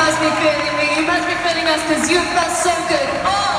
must be feeling me. You must be feeling us because you felt so good. Oh.